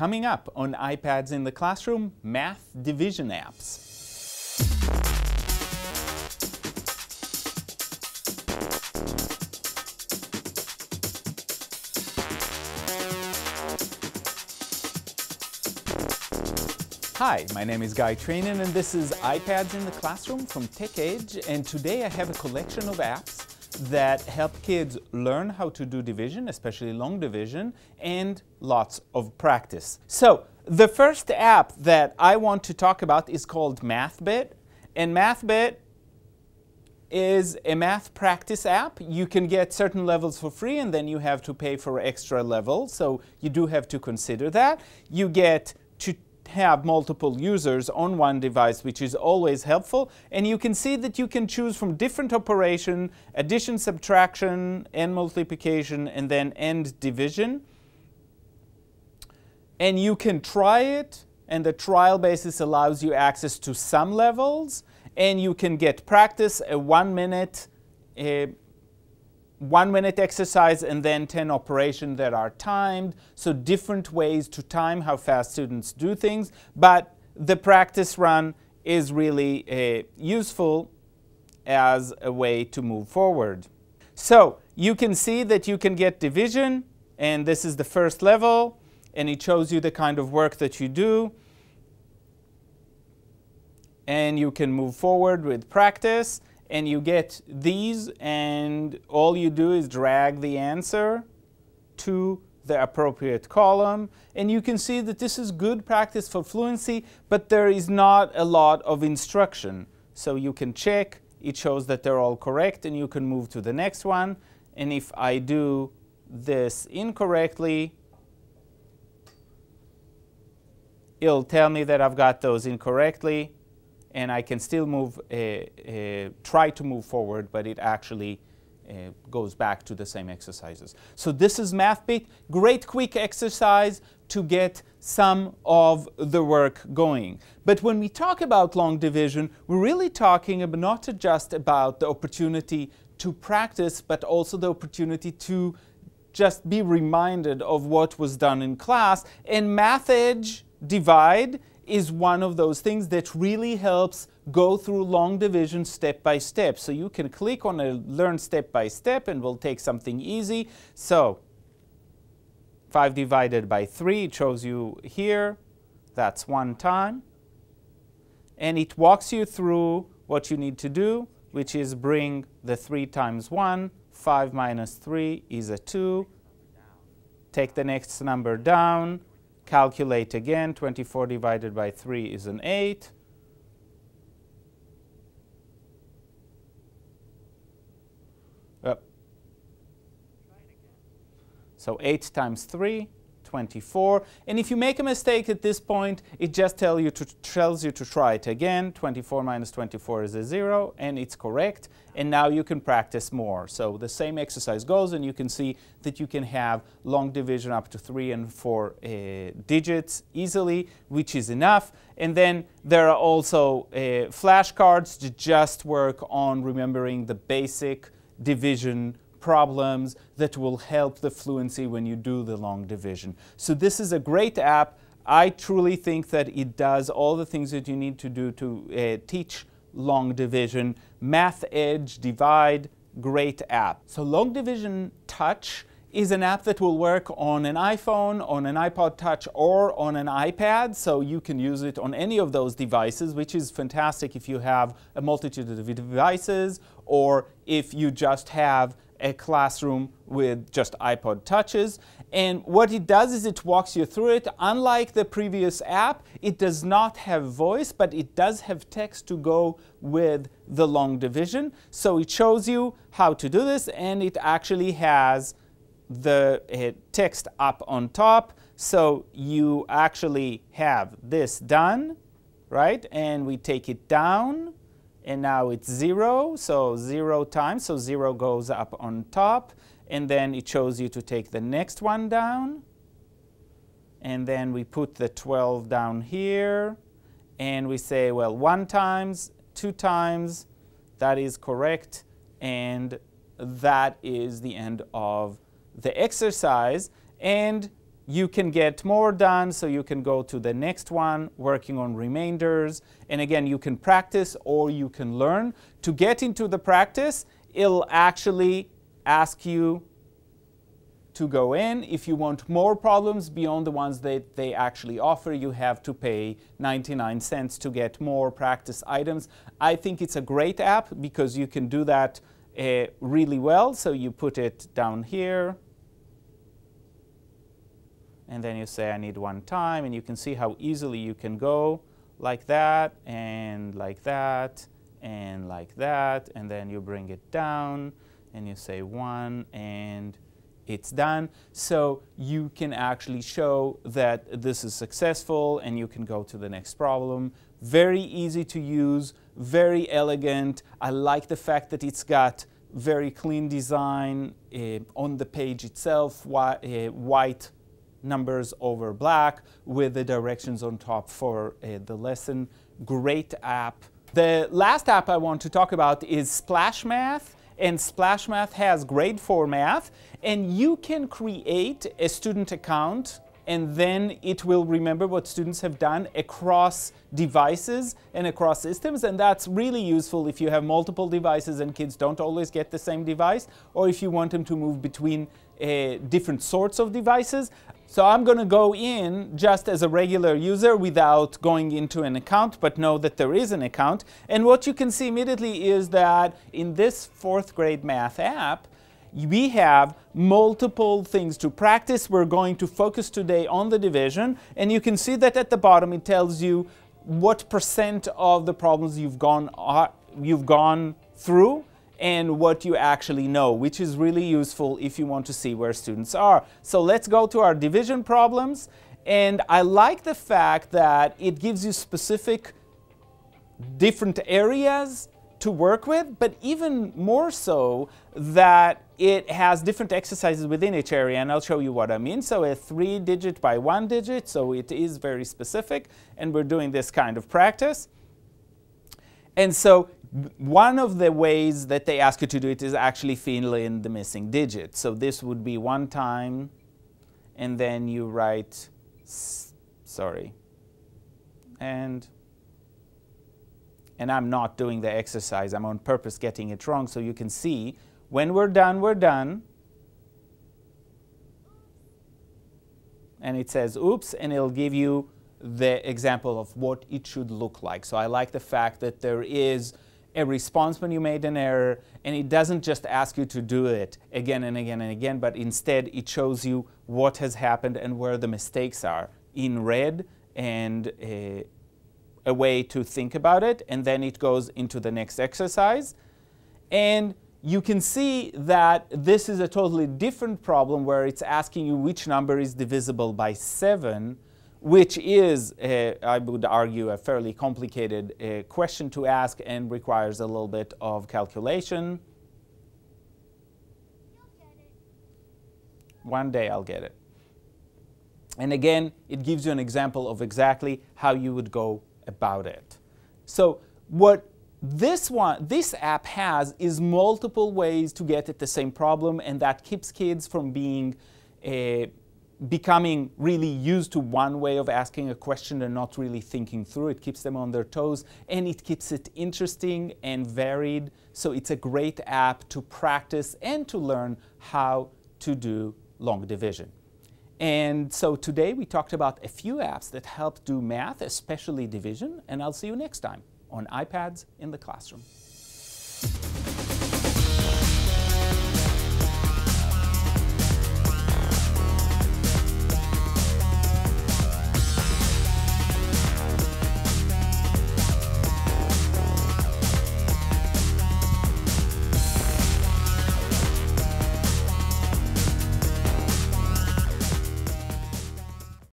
Coming up on iPads in the Classroom, math division apps. Hi, my name is Guy Trainin and this is iPads in the Classroom from TechEdge and today I have a collection of apps that help kids learn how to do division, especially long division, and lots of practice. So the first app that I want to talk about is called MathBit and MathBit is a math practice app. You can get certain levels for free and then you have to pay for extra levels. So you do have to consider that. You get to have multiple users on one device, which is always helpful. And you can see that you can choose from different operation, addition, subtraction, and multiplication, and then end division. And you can try it, and the trial basis allows you access to some levels, and you can get practice, a one minute eh, one minute exercise and then 10 operations that are timed. So different ways to time how fast students do things. But the practice run is really uh, useful as a way to move forward. So you can see that you can get division and this is the first level and it shows you the kind of work that you do. And you can move forward with practice and you get these and all you do is drag the answer to the appropriate column. And you can see that this is good practice for fluency but there is not a lot of instruction. So you can check. It shows that they're all correct and you can move to the next one. And if I do this incorrectly it'll tell me that I've got those incorrectly and I can still move, uh, uh, try to move forward, but it actually uh, goes back to the same exercises. So this is MathBit, great quick exercise to get some of the work going. But when we talk about long division, we're really talking about not just about the opportunity to practice, but also the opportunity to just be reminded of what was done in class. And MathEdge Divide is one of those things that really helps go through long division step by step. So you can click on a learn step by step and we'll take something easy. So 5 divided by 3 it shows you here. That's one time. And it walks you through what you need to do, which is bring the 3 times 1. 5 minus 3 is a 2. Take the next number down Calculate again, 24 divided by 3 is an 8. So 8 times 3 24. And if you make a mistake at this point, it just tell you to, tells you to try it again. 24 minus 24 is a 0, and it's correct. And now you can practice more. So the same exercise goes, and you can see that you can have long division up to 3 and 4 uh, digits easily, which is enough. And then there are also uh, flashcards to just work on remembering the basic division problems that will help the fluency when you do the long division. So this is a great app. I truly think that it does all the things that you need to do to uh, teach long division. Math Edge, Divide, great app. So Long Division Touch is an app that will work on an iPhone, on an iPod Touch, or on an iPad. So you can use it on any of those devices, which is fantastic if you have a multitude of devices or if you just have a classroom with just iPod touches. And what it does is it walks you through it. Unlike the previous app, it does not have voice, but it does have text to go with the long division. So it shows you how to do this, and it actually has the uh, text up on top. So you actually have this done, right? And we take it down and now it's 0, so 0 times, so 0 goes up on top, and then it shows you to take the next one down, and then we put the 12 down here, and we say, well, 1 times, 2 times, that is correct, and that is the end of the exercise, and you can get more done, so you can go to the next one, working on remainders. And again, you can practice or you can learn. To get into the practice, it'll actually ask you to go in. If you want more problems beyond the ones that they actually offer, you have to pay 99 cents to get more practice items. I think it's a great app because you can do that uh, really well. So you put it down here. And then you say, I need one time. And you can see how easily you can go like that and like that and like that. And then you bring it down and you say one and it's done. So you can actually show that this is successful and you can go to the next problem. Very easy to use, very elegant. I like the fact that it's got very clean design uh, on the page itself, uh, white numbers over black with the directions on top for uh, the lesson. Great app. The last app I want to talk about is Splash Math and Splash Math has grade 4 math, and you can create a student account and then it will remember what students have done across devices and across systems and that's really useful if you have multiple devices and kids don't always get the same device or if you want them to move between uh, different sorts of devices. So I'm going to go in just as a regular user without going into an account, but know that there is an account. And what you can see immediately is that in this fourth grade math app, we have multiple things to practice. We're going to focus today on the division. And you can see that at the bottom it tells you what percent of the problems you've gone, uh, you've gone through and what you actually know, which is really useful if you want to see where students are. So let's go to our division problems. And I like the fact that it gives you specific different areas to work with, but even more so that it has different exercises within each area, and I'll show you what I mean. So a three digit by one digit, so it is very specific, and we're doing this kind of practice. And so one of the ways that they ask you to do it is actually fill in the missing digit. So this would be one time, and then you write, sorry, and and I'm not doing the exercise. I'm on purpose getting it wrong so you can see when we're done, we're done. And it says oops, and it'll give you the example of what it should look like. So I like the fact that there is a response when you made an error, and it doesn't just ask you to do it again and again and again, but instead it shows you what has happened and where the mistakes are in red and a, a way to think about it, and then it goes into the next exercise. And you can see that this is a totally different problem where it's asking you which number is divisible by 7 which is, uh, I would argue, a fairly complicated uh, question to ask and requires a little bit of calculation. One day I'll get it. And again, it gives you an example of exactly how you would go about it. So what this one, this app has is multiple ways to get at the same problem, and that keeps kids from being uh, becoming really used to one way of asking a question and not really thinking through. It keeps them on their toes and it keeps it interesting and varied. So it's a great app to practice and to learn how to do long division. And so today we talked about a few apps that help do math, especially division, and I'll see you next time on iPads in the classroom.